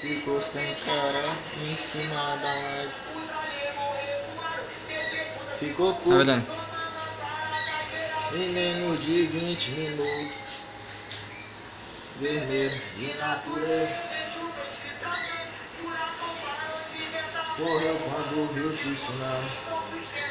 Ficou sem cara em cima da laje. Ficou Tá puto em menos de 20 minutos. Vermelho de natureza. Correu quando viu o tsunami.